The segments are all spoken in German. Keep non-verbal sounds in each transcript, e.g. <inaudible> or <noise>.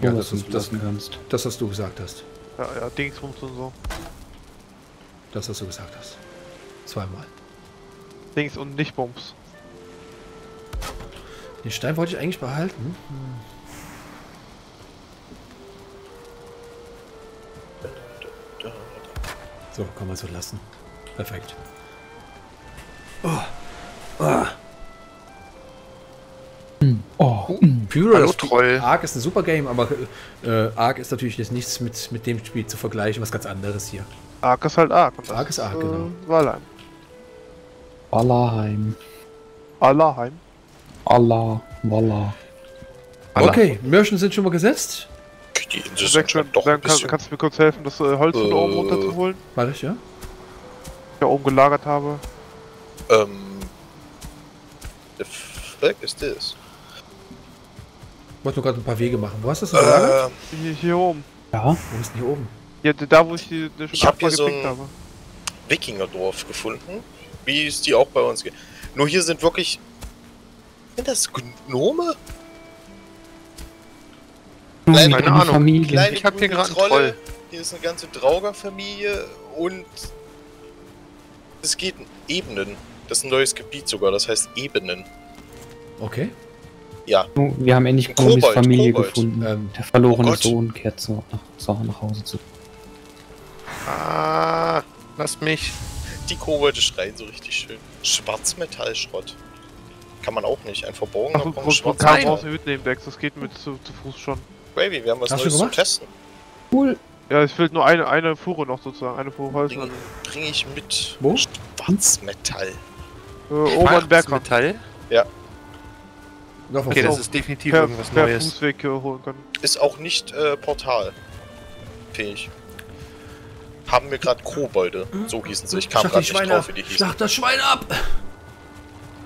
Ja, das, das, ist, das, kannst. das, was du gesagt hast. Ja, ja, Dingsbums und so. Das, was du gesagt hast. Zweimal. Dings und nicht Bums. Den Stein wollte ich eigentlich behalten. So, kann man so lassen. Perfekt. Oh. Ah. Oh, Pyro, Hallo, Troll. Ark ist ein super Game, aber äh, Ark ist natürlich jetzt nichts mit, mit dem Spiel zu vergleichen, was ganz anderes hier. Ark ist halt Ark. Und Ark ist Ark, genau. Walheim. Wallerheim. Allahheim. Allah, Walla. Alla. Okay, Mörchen sind schon mal gesetzt. Die Insel ist Dann, anscheinend doch dann kann, kannst du mir kurz helfen, das äh, Holz von Äh. oben runterzuholen? Warte ich, ja? Ich ja oben gelagert habe. Ähm... The fuck is this? Ich wollte nur gerade ein paar Wege machen. Wo hast du das denn? Äh, Hier, hier oben. Ja, Wo ist denn hier oben? Ja, da wo ich die, die Ich hab hier so ein- habe. Wikingerdorf gefunden. Wie es die auch bei uns gibt. Nur hier sind wirklich... Sind das Gnome? Kleine- keine Ahnung. Familie. Kleine Ich hab hier gerade Trolle. Troll. Hier ist eine ganze Drauger-Familie und... Es geht in Ebenen. Das ist ein neues Gebiet sogar, das heißt Ebenen. Okay. Ja, Wir haben endlich Kobold, Kobold, Familie Kobold. gefunden. Ähm, Der verlorene oh. Sohn kehrt so nach, so nach Hause zurück. Ah, lass mich. die Kobolde schreien so richtig schön. Schwarzmetallschrott. Kann man auch nicht. Ein verborgener Ach, Punkt wo Schwarzmetall. brauchst du mitnehmen, Dex. Das geht mit zu, zu Fuß schon. Baby, wir haben was Hast Neues zum gemacht? Testen. Cool. Ja, es fehlt nur eine, eine Fuhre noch sozusagen. Eine Fuhre Holz. Bring, bring ich mit. Wo? Schwarzmetall. Äh, oben an Bergrand. Metall. noch was Okay, das ist definitiv Per, irgendwas per Neues. Fußweg holen können. Ist auch nicht äh, portalfähig. Haben wir gerade Kobolde. So hießen sie. Ich kam gerade nicht Schweine drauf, ab. wie die hießen. Schlag das Schwein ab!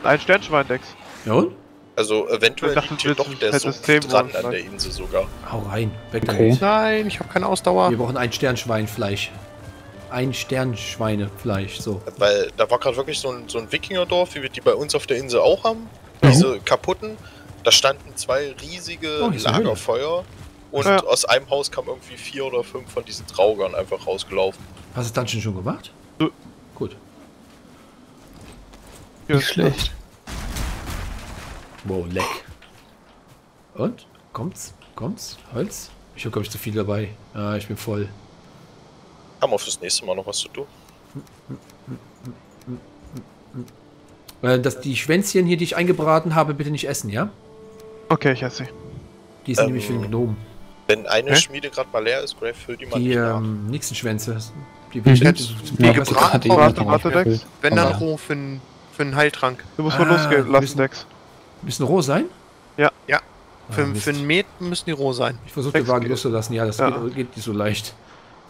Ein Sternschwein, Dex. Ja und? Also eventuell Ich dachte, liegt hier doch der ein Sumpf System dran an der vielleicht. Insel sogar. Hau rein. Weg Okay. damit. Nein, ich habe keine Ausdauer. Wir brauchen ein Sternschweinfleisch. Ein Sternschweinefleisch, so. Weil da war gerade wirklich so ein, so ein Wikingerdorf, wie wir die bei uns auf der Insel auch haben. Mhm. Diese kaputten. Da standen zwei riesige Oh. Lagerfeuer. Und Ja. aus einem Haus kamen irgendwie vier oder fünf von diesen Traugern einfach rausgelaufen. Hast du das Dungeon schon gemacht? Nö. Gut. Ja. Nicht schlecht. Wow, leck. Und? Kommt's? Kommt's? Holz? Ich habe, glaube ich, zu viel dabei. Ah, ich bin voll. Haben wir fürs nächste Mal noch was zu tun? Äh, das, die Schwänzchen hier, die ich eingebraten habe, bitte nicht essen, ja? Okay, ich esse sie. Die sind Ähm, nämlich für den Gnomen. Wenn eine Hä? Schmiede gerade mal leer ist, Grave, füll die mal Die nicht nach. ähm, nächsten Schwänze. Die Mhm. sind Jetzt- zum wie gebraten, warte, warte, Dex. Wenn dann roh für einen für einen Heiltrank. Du musst mal Ah, losgehen wir lassen, müssen- Dex. Müssen roh sein? Ja. Ah, Für, Mist. für einen Met müssen die roh sein. ich versuche den Wagen loszulassen. Ja, das Ja. Geht, geht nicht so leicht.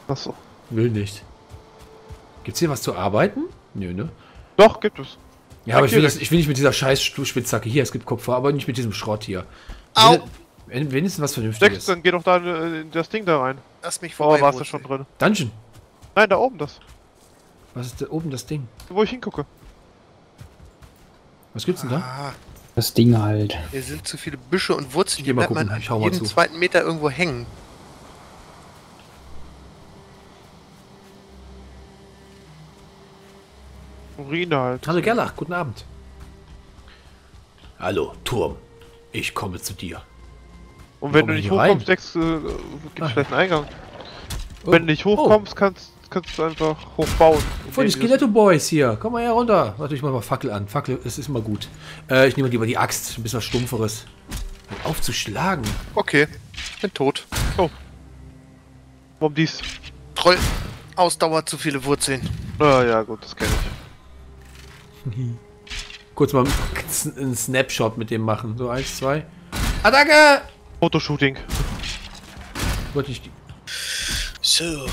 Achso. Will nicht. Gibt's hier was zu arbeiten? Nö, ne? Doch, gibt es. Ja, aber ich will, das, ich will nicht mit dieser scheiß Spitzhacke hier. Es gibt Kupfer, aber nicht mit diesem Schrott hier. Au! Wenigstens was Vernünftiges. dann geh doch da äh, in das Ding da rein. Lass mich vorbei. warst du schon drin. Dungeon. Nein, da oben das. Was ist da oben das Ding? Wo ich hingucke. Was gibt's denn da? Ah, Das Ding halt. hier sind zu viele Büsche und Wurzeln. geh Hier mal gucken, an ich hau mal jedem zu. zweiten Meter irgendwo hängen. Urine halt. Hallo Gerlach, guten Abend. Hallo, Turm. Ich komme zu dir. Und wenn du ich nicht hochkommst, Dex, äh, gibt's Ah. vielleicht einen Eingang. Oh, Wenn du nicht hochkommst, kannst, kannst du einfach hochbauen. Oh, voll die Indem du- Skeleto Boys hier. Komm mal her runter. Warte, ich mach mal Fackel an. Fackel, es ist immer gut. Äh, ich nehme lieber die Axt. Ein bisschen was Stumpferes. Hör auf zu schlagen. Okay, ich bin tot. Warum dies? Troll. Ausdauer, zu viele Wurzeln. Ah, ja, gut, das kenne ich. Kurz mal einen Snapshot mit dem machen. So, eins, zwei. Attacke! Fotoshooting. Wollte ich die. So.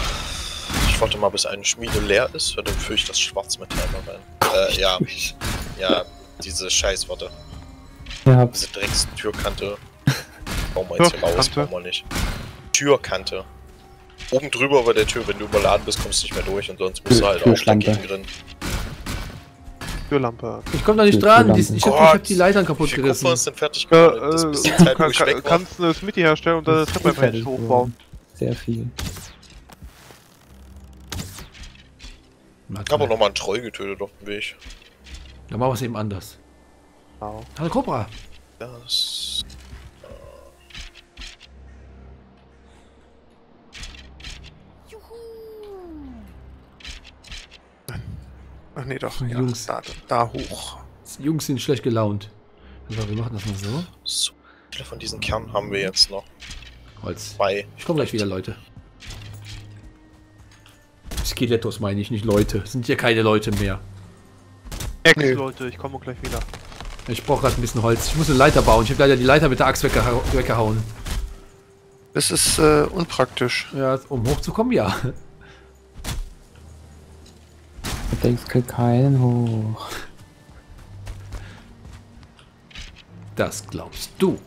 Ich warte mal, bis eine Schmiede leer ist, weil dann führe ich das Schwarzmetall mal rein. Äh, ja, ja, diese Scheißworte. Ja, Diese Dreckstürkante. Bauen wir jetzt hier raus, brauchen wir nicht. Türkante. Oben drüber bei der Tür, wenn du überladen bist, kommst du nicht mehr durch und sonst musst du halt auch dagegen drin. Türlampe. Ich komme da nicht dran. Die, ich habe Gott. hab die Leitern kaputt gerissen. Kupfer sind fertig Ja, geworden? das ist äh, Zeit, wo kann, ich kann, war. kannst du eine Smithy herstellen und dann Treppe einfach hochbauen. Sehr viel. Warte Aber mal. nochmal einen Treu getötet auf dem Weg. Dann machen wir es eben anders. Genau. Hallo Cobra. Das. Ach nee, doch. Die Ja, Jungs. da, da hoch. Die Jungs sind schlecht gelaunt. So, wir machen das mal so. So viele von diesen Kernen haben wir jetzt noch. Holz. Zwei. Ich komme gleich wieder, Leute. Skelettos meine ich, nicht Leute. Sind hier keine Leute mehr. Ex-Leute, ich komme gleich wieder. Ich brauche gerade ein bisschen Holz. Ich muss eine Leiter bauen. Ich habe leider die Leiter mit der Axt weggeha weggehauen. Das ist äh, unpraktisch. Ja, um hochzukommen, ja. Denkst du keinen hoch. Das glaubst du.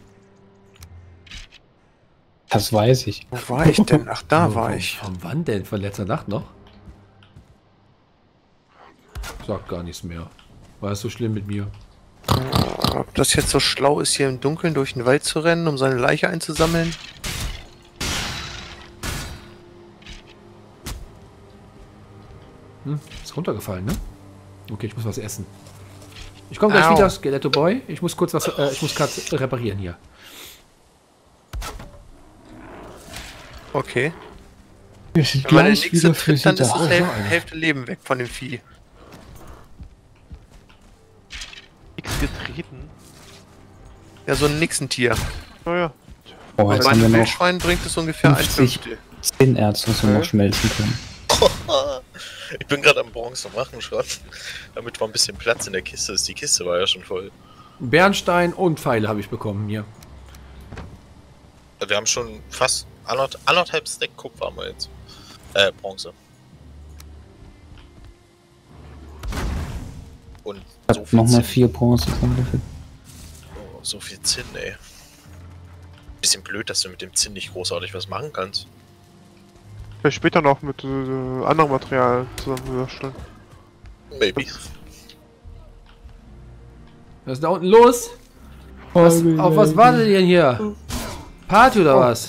Das weiß ich. Wo war ich denn? Ach, da war ich. Von wann denn? Von letzter Nacht noch? Sagt gar nichts mehr. War es so schlimm mit mir? Ob das jetzt so schlau ist, hier im Dunkeln durch den Wald zu rennen, um seine Leiche einzusammeln? Hm, ist runtergefallen, ne? Okay, ich muss was essen. Ich komme gleich Au. wieder, Skeleto Boy. Ich muss kurz was, äh, ich muss gerade reparieren hier. Okay. Wir sind Wenn man den gleich wieder für tritt, sie dann ist da. so Hälfte, eine. Hälfte Leben weg von dem Vieh. X getreten. Ja, so ein Nixentier. Naja, Oh, Bei jetzt haben wir meinem noch Wildschwein bringt es ungefähr ein 50. Fünftel. 10 Erz, was wir Okay. noch schmelzen können. <laughs> Ich bin gerade am Bronze machen schon. Damit war ein bisschen Platz in der Kiste ist. Die Kiste war ja schon voll. Bernstein und Pfeile habe ich bekommen hier. Wir haben schon fast anderth anderthalb Stack Kupfer haben wir jetzt. Äh, Bronze. Und Ich so viel, nochmal 4 Bronze drin. oh, so viel Zinn, ey. Bisschen blöd, dass du mit dem Zinn nicht großartig was machen kannst. Vielleicht später noch mit äh, anderem Material zusammenwürfeln. Maybe. Was ist da unten los? Was, auf was wartet ihr denn hier? Party oder was?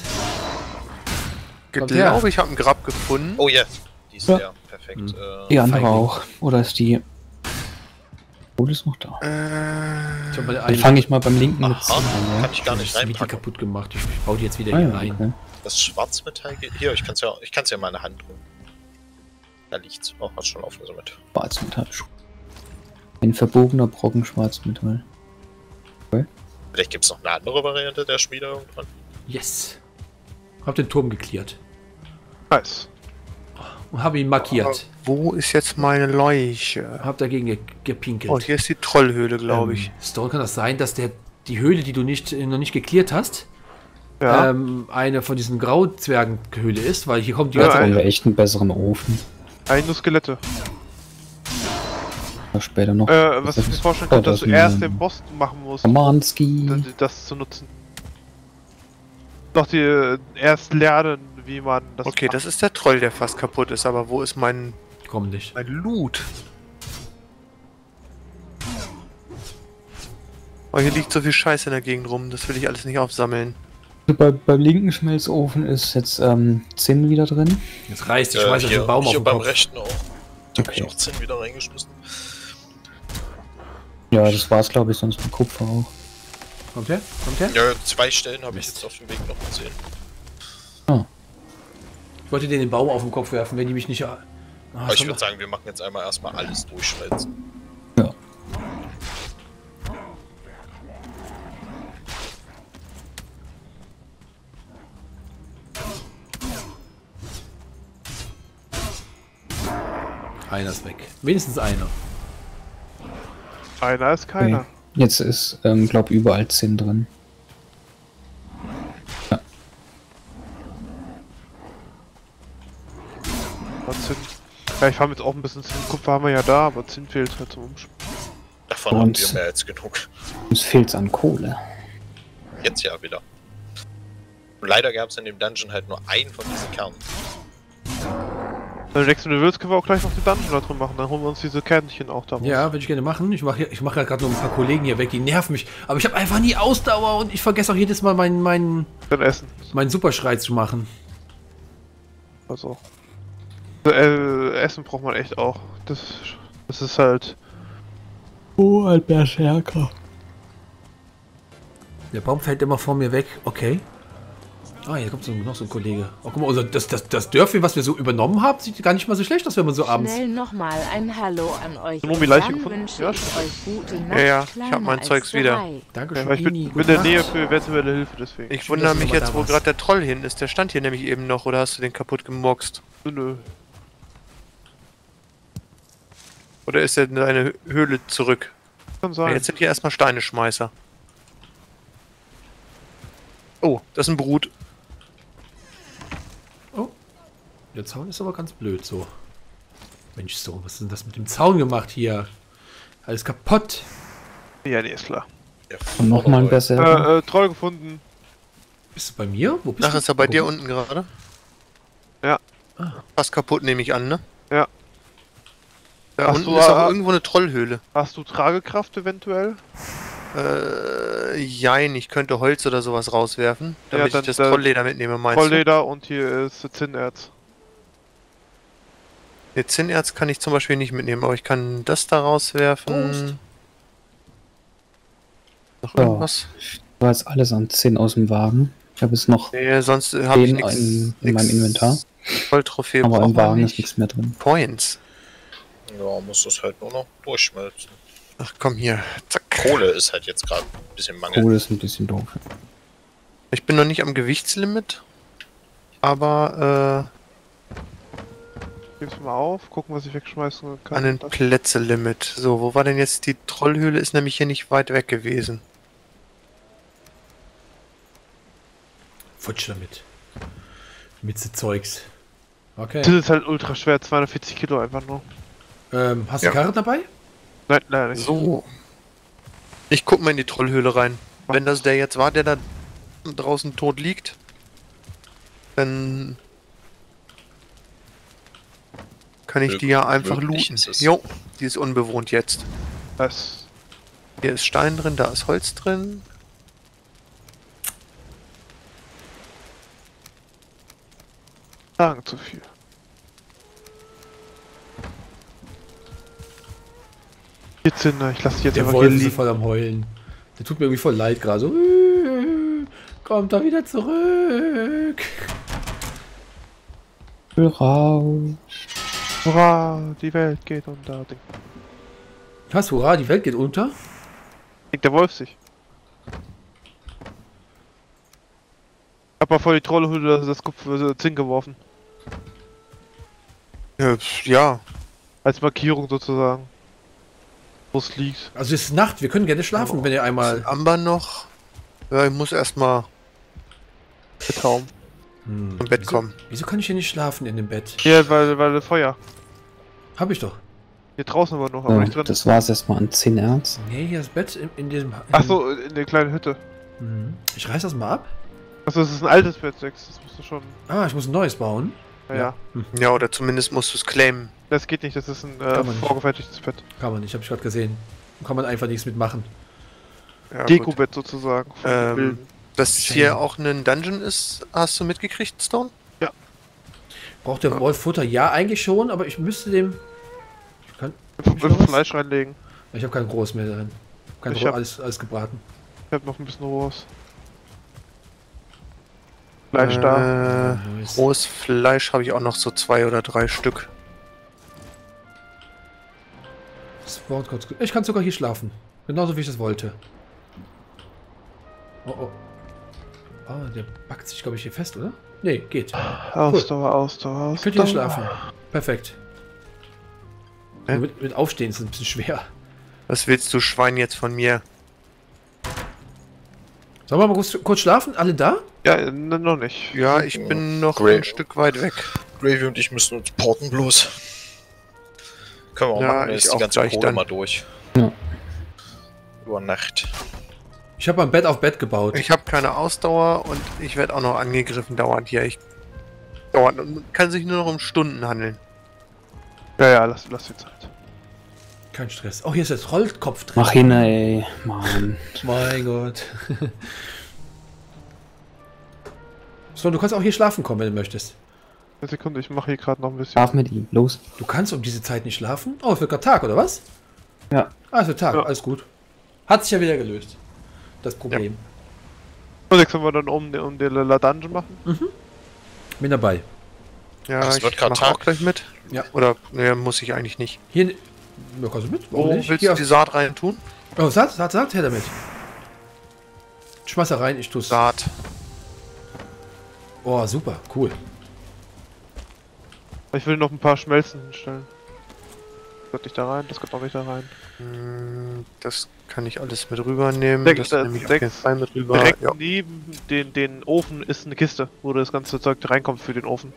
Kommt her. Glaube ich, habe einen Grab gefunden. Oh ja, die ist Ja. ja perfekt. Hm. Äh, Die andere Feigling. auch. Oder ist die. Oh, die ist noch da. Äh, Ich Dann fange ich mal beim linken mit Aha, 10 an, kann ich gar nicht reinpacken. kaputt gemacht. Ich baue die jetzt wieder ja? hier Ah, ja, rein. okay. Das Schwarzmetall geht. Hier, ich kann es ja, ich kann's ja in meine Hand drücken. Da liegt's. Oh, hat schon aufgesammelt. Schwarzmetall. Ein verbogener Brocken Schwarzmetall. Vielleicht gibt's noch eine andere Variante der Schmiede irgendwann. Yes. Hab den Turm geklärt. Nice. Und habe ihn markiert. wo ist jetzt meine Leiche? Hab dagegen ge gepinkelt. Oh, hier ist die Trollhöhle, glaube ich. Ähm, Stone, kann das sein, dass der die Höhle, die du nicht, noch nicht geklärt hast, Ja. ähm, eine von diesen Grauzwergenhöhle ist? Weil hier kommt die Ja, ganze haben wir echt einen besseren Ofen. Ein nur Skelette. Später noch. Äh, was ich mir vorstellen kann, dass das du erst den Boss machen musst, um Romanski. das, das zu nutzen. Doch die äh, erst lernen, wie man das Okay, macht. das ist der Troll, der fast kaputt ist, aber wo ist mein, Komm nicht. mein Loot? Oh, hier liegt so viel Scheiße in der Gegend rum, das will ich alles nicht aufsammeln. Bei, beim linken Schmelzofen ist jetzt ähm, Zinn wieder drin. Jetzt reißt die Äh, Schmeiß auf hier, den Baum auf hier den beim Kopf. rechten auch. Da hab ich Okay. auch 10 wieder reingeschmissen. Ja, das war's, glaube ich, sonst mit Kupfer auch. Kommt her? Kommt her? Ja, zwei Stellen habe ich jetzt auf dem Weg noch gesehen. Ich wollte dir den Baum auf den Kopf werfen, wenn die mich nicht... Ah, Aber ich würde sagen, wir machen jetzt einmal erstmal alles durchschmelzen. Einer ist weg. Wenigstens einer. Einer ist keiner. Okay. Jetzt ist, ähm, glaub überall Zinn drin. Aber Zinn. Ja, ich fahre jetzt auch ein bisschen Zinn. Kupfer haben wir ja da, aber Zinn fehlt halt zum Umspielen. Davon Und- haben wir mehr als genug. Uns fehlt's an Kohle. Jetzt ja wieder. Und leider gab es in dem Dungeon halt nur einen von diesen Kernen. Wenn du nächste Mal willst, können wir auch gleich noch die Dungeon da drin machen. Dann holen wir uns diese Kärtchen auch da raus. Ja, würde ich gerne machen. Ich mache ich mach ja gerade noch ein paar Kollegen hier weg, die nerven mich. Aber ich habe einfach nie Ausdauer und ich vergesse auch jedes Mal meinen, meinen, Dann essen. meinen Superschrei zu machen. Also. Äh, Essen braucht man echt auch. Das, das ist halt. Oh, ein Berserker. Der Baum fällt immer vor mir weg. Okay. Ah, hier kommt so, noch so ein Kollege. Oh, guck mal, also das, das, das Dörfchen, was wir so übernommen haben, sieht gar nicht mal so schlecht aus, wenn man so abends... Schnell nochmal ein Hallo an euch. Nomi Leiche gefunden? Ja, euch gute Nacht. Ja, ja, ich hab mein Zeugs wieder. Dankeschön, Ja, ich bin, bin Gute der. Nähe für eventuelle Hilfe, deswegen. Ich Schön, wundere mich jetzt, wo gerade der Troll hin ist. Der stand hier nämlich eben noch, oder hast du den kaputt gemurkst? Nö. Oder ist er in seine Höhle zurück? Kann Ja, sein. jetzt sind hier erstmal Steineschmeißer. Oh, das ist ein Brut. Der Zaun ist aber ganz blöd so. Mensch, so, was ist denn das mit dem Zaun gemacht hier? Alles kaputt. Ja, nee, ist klar. Und nochmal ein. Berserker. Äh, äh, Troll gefunden. Bist du bei mir? Wo bist Ach, du? ist er bei dir Wo- unten gerade? Ja. Fast kaputt, nehme ich an, ne? Ja. Da Hast unten du, ist auch äh, irgendwo eine Trollhöhle. Hast du Tragekraft eventuell? Äh, jein, ich könnte Holz oder sowas rauswerfen, Ja, damit dann- ich das Trollleder mitnehme, meinst Trollleder und hier ist Zinnerz. Du? Ne, Zinnerz kann ich zum Beispiel nicht mitnehmen, aber ich kann das da rauswerfen. Prost. Noch Ja. irgendwas? War jetzt alles an 10 aus dem Wagen. Ich habe jetzt noch, Nee, sonst habe ich Den nichts. in- in meinem Inventar. Volltrophäe aber im Wagen ist nicht. nichts mehr drin. Points. Ja, muss das halt nur noch durchschmelzen. Ach komm hier. Zack. Kohle ist halt jetzt gerade ein bisschen Mangel. Kohle ist ein bisschen doof. Ich bin noch nicht am Gewichtslimit. Aber Gib's mal auf, gucken, was ich wegschmeißen kann. an den Plätze-Limit. So, wo war denn jetzt die Trollhöhle? Ist nämlich hier nicht weit weg gewesen. Futsch damit. Mit so Zeugs. Okay. Das ist halt ultra schwer, 240 Kilo einfach nur. Ähm, hast du Ja. Karren dabei? Nein, leider nicht. So. Ich guck mal in die Trollhöhle rein. Wenn das der jetzt war, der da draußen tot liegt, dann kann ich die ja einfach looten. Jo, die ist unbewohnt jetzt. Das Hier ist Stein drin, da ist Holz drin. sagen zu viel. Hier Zinder, ich lasse die jetzt Der einfach hier Wolf voll am Heulen. Der tut mir irgendwie voll leid gerade. So, äh, kommt da wieder zurück. Hurra. Hurra, die Welt geht unter. Ding. Was, hurra, die Welt geht unter? Denkt der Wolf sich. Hab mal vor die Trollhülle das, das Kupfer, äh, Zink geworfen. Ja, pf, ja. Als Markierung sozusagen. Wo es liegt. Also es ist Nacht, wir können gerne schlafen, Oh. wenn ihr einmal... Amber noch. Ja, ich muss erstmal Betaum. Hm, im Bett wieso, kommen. Wieso kann ich hier nicht schlafen in dem Bett? Hier, weil, weil Feuer. Hab ich doch. Hier draußen aber noch, aber So, nicht drin. das war's erstmal an 10 Erz. Nee, hier ist das Bett in, in diesem... In Ach so, in der kleinen Hütte. Mhm. Ich reiß das mal ab. Achso, das ist ein altes Bett 6. Das musst du schon. Ah, ich muss ein neues bauen. Naja. Ja, oder zumindest musst du es claimen. Das geht nicht, das ist ein äh, vorgefertigtes Bett. Kann man nicht, hab ich gerade gesehen. Kann man einfach nichts mitmachen. Ja. Deko-Bett sozusagen. Ähm, Dass hier auch ein Dungeon ist, hast du mitgekriegt, Stone? Braucht der Wolf Futter? Ja, eigentlich schon, aber ich müsste dem... Ich kann... Was? Fleisch reinlegen. Ich habe kein Groß mehr drin. Kein Ich Roh, hab- alles, alles gebraten. Ich hab noch ein bisschen Rohs. Fleisch da. Äh, Nice. rohes Fleisch habe ich auch noch so zwei oder drei Stück. Sport kurz. Ich kann sogar hier schlafen. Genauso wie ich das wollte. Oh oh. Ah, der packt sich, glaube ich, hier fest, oder? Nee, geht. Ausdauer, Ausdauer, Ich könnte hier Ausdauer. schlafen. Perfekt. Nur Mit, mit Aufstehen ist ein bisschen schwer. Was willst du, Schwein, jetzt von mir? Sollen wir mal kurz, kurz schlafen? Alle da? Ja, äh, noch nicht. Ja, ich bin noch Great. ein Stück weit weg. Gravy und ich müssen uns porten bloß. Können wir auch Ja, machen, ist die ganze Kohle dann. mal durch. Ja. Über Nacht. Ich habe ein Bett auf Bett gebaut. Ich habe keine Ausdauer und ich werde auch noch angegriffen dauernd hier. Ich dauernd und kann sich nur noch um Stunden handeln. Ja, ja, lass, lass die Zeit. Kein Stress. Oh, hier ist der Trollkopf drin. Mach hin, ey. Mann. Mein Gott. so, du kannst auch hier schlafen kommen, wenn du möchtest. Eine Sekunde, ich mache hier gerade noch ein bisschen. Schlaf mit ihm. Los. Du kannst um diese Zeit nicht schlafen? Oh, es wird gerade Tag, oder was? Ja. Ah, es wird Tag, Ja. alles gut. Hat sich ja wieder gelöst. Das Problem. Und jetzt können wir dann um, um den La Dungeon machen. Bin dabei. Ja, Es ich wird Tag. auch gleich mit. Ja. Oder, ne, muss ich eigentlich nicht. Hier. Ja, kannst du mit? Warum Wo nicht? willst Hier du die Saat rein tun? Oh, Saat, Saat, Saat, her damit. Schmeiß da rein, ich tu's. Saat. Oh, super, cool. Ich will noch ein paar Schmelzen hinstellen. Das kommt nicht da rein, das kommt auch nicht da rein. Hm, Das kann ich alles mit rübernehmen. Sechs- das äh, nehme ich auf sechs- mit rüber. Direkt Ja. neben den, den Ofen ist eine Kiste, wo das ganze Zeug reinkommt für den Ofen.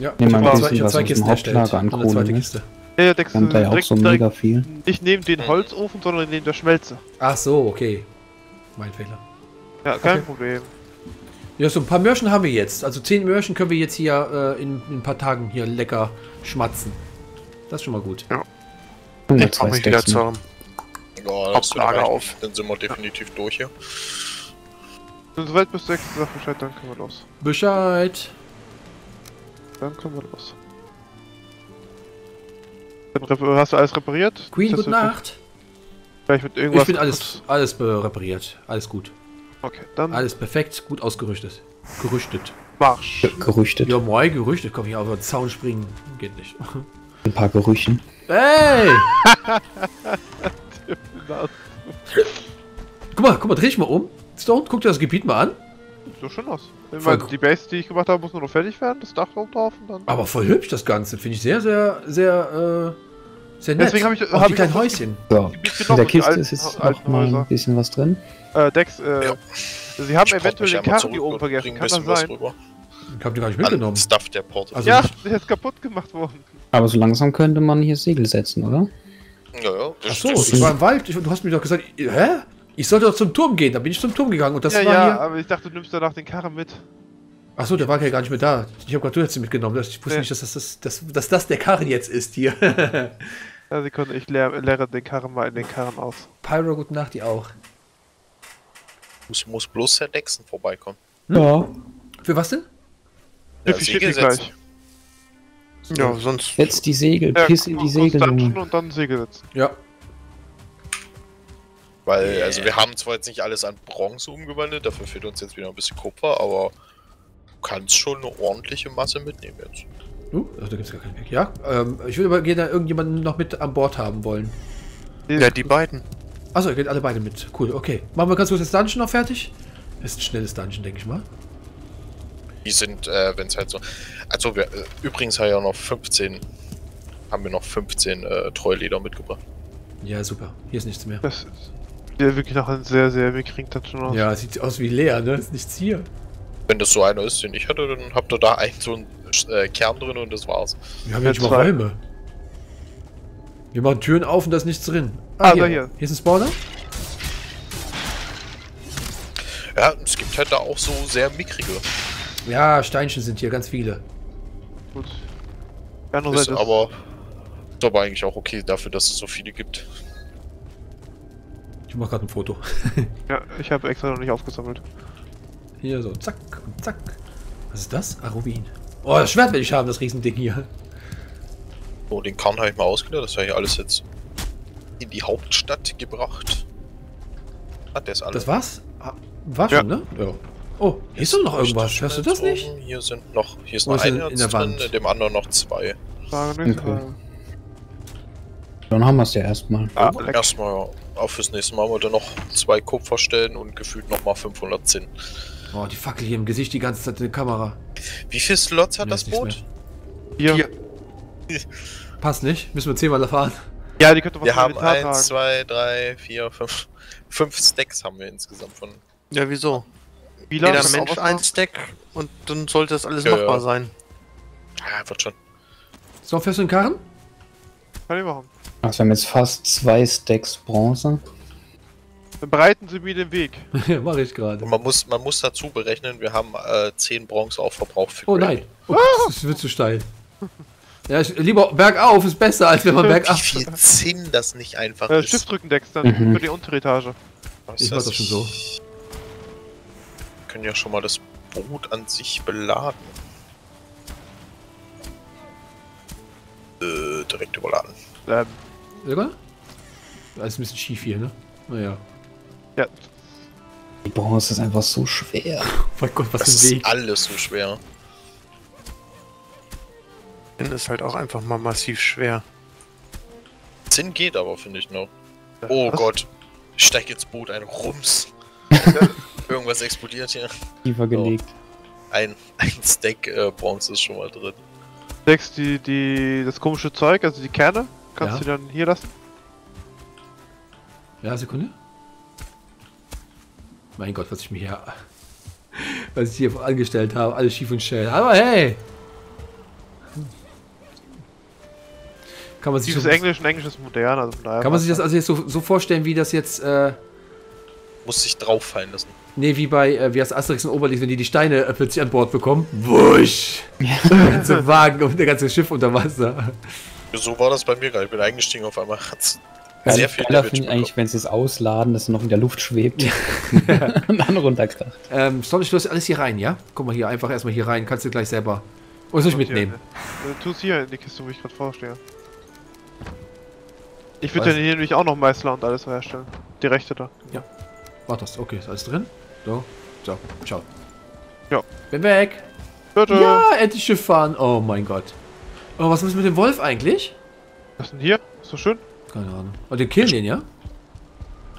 Ja, ich ein hab zwei, Kisten erstellt. An Kohle, zweite ne? Kiste. Ja, ja, Dex, da ja auch direkt, so direkt mega viel. nicht neben den. Holzofen, sondern neben der Schmelze. Ach so, okay. Mein Fehler. Ja, kein Okay. Problem. Ja, so ein paar Mörchen haben wir jetzt. Also zehn Mörchen können wir jetzt hier äh, in, in ein paar Tagen hier lecker schmatzen. Das ist schon mal gut. Und Ich mach mich wieder noch. zur Ja, Hauptlager auf. Dann sind wir definitiv durch hier. Und soweit bist du Dex, sag Bescheid, dann können wir los. Bescheid. Dann können wir los. Hast du alles repariert? Queen, gute Nacht. Gleich mit irgendwas. Ich bin alles, alles repariert. Alles gut. Okay, dann Alles perfekt, gut ausgerüstet. Gerüstet. Marsch. Gerüchtet. Ja, moi, gerüchtet. Komm ich auf den Zaun springen. Geht nicht. <laughs> Ein paar Gerüchen. Ey! <laughs> Guck mal, guck mal, dreh ich mal um. Stone, guck dir das Gebiet mal an. So schön aus. Ich meine, die Base, die ich gemacht habe, muss nur noch fertig werden. Das Dach oben drauf und dann. Aber voll hübsch das Ganze. Finde ich sehr, sehr, sehr, äh, sehr nett. Deswegen hab ich- auch hab die kleinen Häuschen. So. In der Kiste alten- ist jetzt noch mal Häuser. ein bisschen was drin. Äh, Dex, äh, Ja. Sie haben Ich eventuell den Karren zurück hier oben vergessen. Kann das bisschen was sein? rüber. Ich hab die gar nicht An mitgenommen. Stuff der Port. Also- Ja, <laughs> der ist kaputt gemacht worden. Aber so langsam könnte man hier Segel setzen, oder? ja, ja. Ach Das, so, das, ich war im Wald. Ich, du hast mir doch gesagt, hä? Ich sollte doch zum Turm gehen. Da bin ich zum Turm gegangen und das ja, war ja, hier. aber ich dachte, du nimmst danach den Karren mit. Ach so, der war ja gar nicht mehr da. Ich habe gerade du ihn mitgenommen. Ich wusste Ja. nicht, dass das, das, das, dass das der Karren jetzt ist hier. <laughs> Ja, Sekunde, ich leer, leere den Karren mal in den Karren aus. Pyro, gute Nacht, die auch. muss, muss bloß Herr Dexon vorbeikommen. Ja. Für was denn? Ja, Segel setzen. gleich? Ja, sonst. Jetzt die Segel. Ja, Piss in die kurz Segel, und dann Segel setzen. Ja. Weil, also wir haben zwar jetzt nicht alles an Bronze umgewandelt, dafür fehlt uns jetzt wieder ein bisschen Kupfer, aber du kannst schon eine ordentliche Masse mitnehmen jetzt. Uh, da gibt's gar keinen Weg. Ja, ähm, ich würde aber gerne irgendjemanden noch mit an Bord haben wollen. Ja, die beiden. Achso, ihr geht alle beide mit. Cool, okay. Machen wir ganz kurz das Dungeon noch fertig. Ist ein schnelles Dungeon, denke ich mal. Die sind, äh, wenn es halt so. Also, wir, äh, übrigens haben wir ja noch 15. Haben wir noch 15 äh, Treuleder mitgebracht. Ja, super. Hier ist nichts mehr. Das sieht wirklich nach einem sehr, sehr mickrigen Dungeon aus. Ja, sieht aus wie leer, ne? Ist nichts hier. Wenn das so einer ist, den ich hatte, dann habt ihr da einen so einen äh, Kern drin und das war's. Wir haben ja nicht mal. Räume. Wir machen Türen auf und da ist nichts drin. Ah, da hier. Hier ist ein Spawner. Ja, es gibt halt da auch so sehr mickrige. Ja, Steinchen sind hier, ganz viele. Gut. Ist aber, ist aber eigentlich auch okay dafür, dass es so viele gibt. Ich mache gerade ein Foto. <laughs> Ja, ich habe extra noch nicht aufgesammelt. Hier so, zack und zack. Was ist das? Ah, Rubin. Oh, das Schwert will ich haben, das Riesending hier. So, den Karren habe ich mal ausgeleert. Das habe ich alles jetzt in die Hauptstadt gebracht. Ah, der ist alles. Das war's? Ah, War Ja. schon, ne? Ja. Oh, hier ist doch noch irgendwas. Hörst du das nicht? Hier sind noch, hier ist Wo noch ist ein in der drin, Wand? in dem anderen noch zwei. Okay. Okay. Dann haben wir es ja erstmal. Ah. Erstmal auf fürs nächste Mal wir dann noch zwei Kupferstellen und gefühlt nochmal 500 Zinn. Oh, die Fackel hier im Gesicht die ganze Zeit in der Kamera. Wie viele Slots hat Nee, das Boot? Hier. Hier. <laughs> Passt nicht? Müssen wir zehnmal fahren? Ja, die könnte was Wir haben Inventar 1, tragen. 2, 3, 4, 5. Fünf Stacks haben wir insgesamt von. Ja, wieso? Wie lange Jeder Mensch ein Stack und dann sollte das alles Ja, machbar ja. sein. Ah, wird schon. So, fährst du den Karren? Kann ich machen. Also wir haben jetzt fast zwei Stacks Bronze. Dann bereiten Sie mir den Weg. <laughs> Ja, Mach ich gerade. Und man muss, man muss dazu berechnen, wir haben äh, 10 Bronze auch verbraucht für Oh Grey. nein. Oh, das wird zu steil. Ja, ich- lieber bergauf ist besser, als wenn man Wie bergab. viel Sinn das nicht einfach Äh, ist. Schiffsrückendecks dann Mhm. für die untere Etage. Was Ich mach das schon so. Wir können ja schon mal das Boot an sich beladen. Äh, direkt überladen. Ähm, Oder? Alles ein bisschen schief hier, ne? Naja. ja, Die Bronze ist einfach so schwer. <laughs> Mein Gott, was Das ist Weg. alles so schwer. Dann ist halt auch einfach mal massiv schwer. Sinn geht aber, finde ich noch. Oh was? Gott. Ich steig ins Boot ein. Rums. Irgendwas explodiert hier. Tiefer gelegt. Ein, ein Stack äh, Bronze ist schon mal drin. Decks die, die, das komische Zeug, also die Kerne, kannst Ja. du dann hier lassen. Ja, Sekunde. Mein Gott, was ich mir hier. <laughs> Was ich hier angestellt habe. Alles schief und schön. Aber hey! Kann man sich, Dieses so, Englisch und Englisch ist modern, also von daher. kann man sich das also jetzt so, so vorstellen, wie das jetzt. Äh, Muss sich drauf fallen lassen. Nee, wie bei äh, wie heißt Asterix und Obelix, wenn die die Steine äh, plötzlich an Bord bekommen. Wusch! <laughs> Der ganze Wagen und der ganze Schiff unter Wasser. So war das bei mir gerade. Ich bin eingestiegen auf einmal. Hat's Geil, sehr viel Damage finde ich eigentlich, wenn sie es ausladen, dass es noch in der Luft schwebt. <laughs> und dann runterkracht. Ähm, Storm, du hast alles hier rein, ja? Guck mal hier, einfach erstmal hier rein. Kannst du gleich selber. Oder soll ich Und hier, mitnehmen? Äh, tu es hier in die Kiste, wo ich gerade vorstehe. Ich würde ja hier nämlich auch noch Meißler und alles herstellen. Die rechte da. Mach das. Okay, ist alles drin? So. So, ciao. Ja. Bin weg. Bitte! Ja, endlich Schiff fahren. Oh mein Gott. Oh, was ist mit dem Wolf eigentlich? Was ist denn hier? Ist doch schön. Keine Ahnung. Oh, die killen den, ja?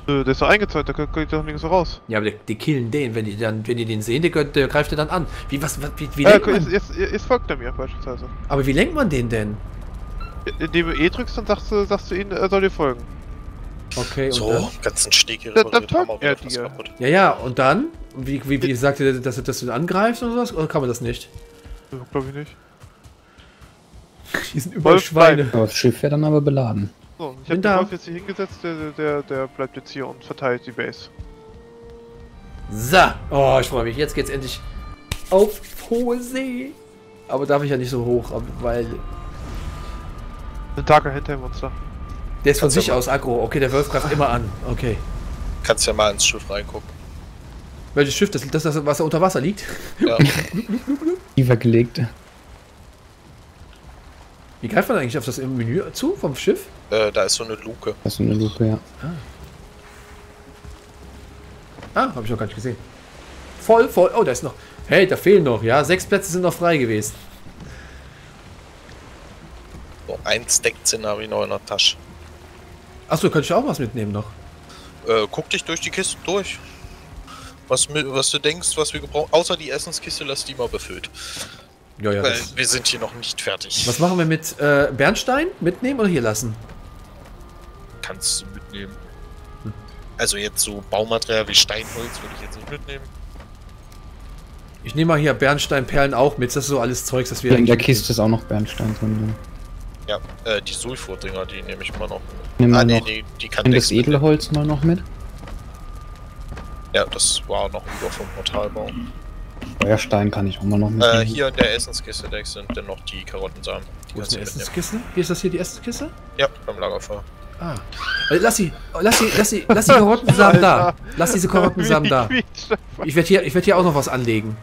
Äh, Der ist doch eingezäunt, da geht doch nirgends so raus. Ja, aber die, die killen den. Wenn die dann, wenn die den sehen, der, der greift den dann an. Wie, was, was wie, wie Äh, lenkt jetzt, man? jetzt, jetzt folgt er mir beispielsweise. Aber wie lenkt man den denn? Indem du E drückst, dann sagst du, sagst du ihm, er soll dir folgen. Okay, und So, dann? ganzen Steg hier Da- rüber. da haben wir folgt er wieder fast dir. kaputt. Ja, ja, und dann? Wie, wie, wie sagt ihr, dass, dass du ihn angreifst oder was? Oder kann man das nicht? Glaube ich nicht. <laughs> Die sind überall Wolf Schweine. Aber das Schiff wäre dann aber beladen. So, ich habe da. den Wolf jetzt hier hingesetzt, der, der, der bleibt jetzt hier und verteilt die Base. So. Oh, ich freue mich. Jetzt geht's endlich auf hohe See. Aber darf ich ja nicht so hoch, weil Ein Tag hinter dem Monster. Der ist von sich mal- aus aggro. Okay, der Wolf greift immer an. Okay. Kannst ja mal ins Schiff reingucken. Welches Schiff? Das, das, das was da unter Wasser liegt? Ja. <laughs> Tiefer gelegt. Wie greift man eigentlich auf das im Menü zu vom Schiff? äh, da ist so eine Luke. Das ist eine Lupe, ja. Ah, habe ich noch gar nicht gesehen. Voll, voll. Oh, da ist noch. Hey, da fehlen noch. Ja, sechs Plätze sind noch frei gewesen. So, ein Stack Zinn habe ich noch in der Tasche. Achso, könnte ich auch was mitnehmen noch. Äh, guck dich durch die Kiste durch. Was, was du denkst, was wir gebrauchen. Außer die Essenskiste, lass die mal befüllt. Ja, ja. Weil wir sind hier noch nicht fertig. was machen wir mit äh, Bernstein? Mitnehmen oder hier lassen? kannst du mitnehmen? Also jetzt so Baumaterial wie Steinholz würde ich jetzt nicht mitnehmen. Ich nehme mal hier Bernsteinperlen auch mit. Das ist so alles Zeugs, das wir In der Kiste ist auch noch Bernstein drin. Ja, äh, die Sulfur-Dinger, die nehme ich mal noch. Nimm ah, mal nee, noch die, die kann das. Edelholz mal noch mit. Ja, das war noch über vom Portalbau. Feuerstein kann ich auch mal noch Äh, mitnehmen. hier in der Essenskiste Dex sind dann noch die Karottensamen. Die Wo ist kannst die du mitnehmen. Essenskiste? Hier ist das hier die Essenskiste? Ja, beim Lagerfeuer. Ah. Äh, Lass sie, lass sie, lass sie, lass die Karottensamen da. Lass diese Karottensamen da. <laughs> Ich werde hier, ich werde hier auch noch was anlegen.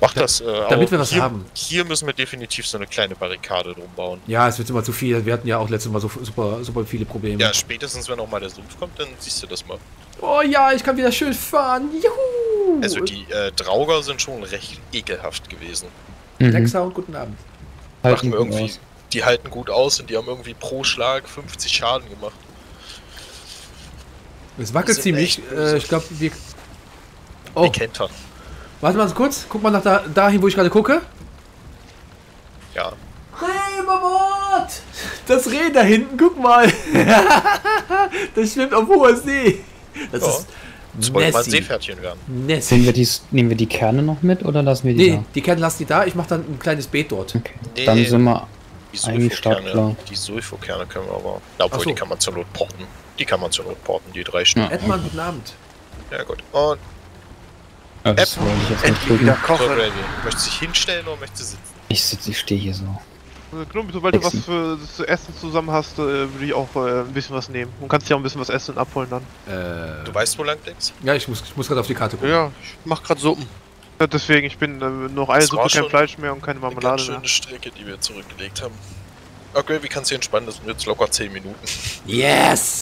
Mach das, äh, Damit wir was hier, haben. Hier müssen wir definitiv so eine kleine Barrikade drum bauen. Ja, es wird immer zu viel. Wir hatten ja auch letztes Mal so super, super viele Probleme. Ja, spätestens wenn auch mal der Sumpf kommt, dann siehst du das mal. Oh ja, ich kann wieder schön fahren. Juhu! Also die äh, Drauger sind schon recht ekelhaft gewesen. Mhm. Alexa und guten Abend. Halten Machen wir irgendwie, aus. die halten gut aus und die haben irgendwie pro Schlag 50 Schaden gemacht. Es wackelt ziemlich. Äh, ich glaube, wir. Oh, kennt er? Warte mal kurz. Guck mal nach da, dahin, wo ich gerade gucke. Ja. Hey, Mamot! Das Reh da hinten, guck mal. <laughs> das schwimmt auf hoher See. Das Ja. ist wollte mal ein. Seepferdchen werden. Nessie. Nehmen wir, die, nehmen wir die Kerne noch mit oder lassen wir die Nee, die Kerne lassen die da. Ich mache dann ein kleines Beet dort. da? Okay. Nee. Dann sind wir. Die Eigentlich Sulfokerne, startklar. die Sulfokerne können wir aber. Na, obwohl, Ach so. die kann man zur Not porten. Die kann man zur Not porten, die drei Stück. Ja, Edmund, guten Abend. Ja, gut. Und ja, das App. ich jetzt nicht Endlich wieder so kochen. ready. Möchtest du dich hinstellen oder möchtest du sitzen? Ich sitze, ich stehe hier so. Äh, Knumpi, sobald du was für zu essen zusammen hast, äh, würde ich auch äh, ein bisschen was nehmen. Und kannst dir auch ein bisschen was essen und abholen dann. Äh, Du weißt, wo lang denkst? ja, ich muss, ich muss gerade auf die Karte gucken. Ja, ich mach grad Suppen. Ja, deswegen, ich bin äh, noch eine Das Suppe, kein schon Fleisch mehr und keine Eine Marmelade ganz mehr. schöne Strecke, die wir zurückgelegt haben. Okay, wie kannst du hier entspannen? Das sind jetzt locker 10 Minuten. Yes!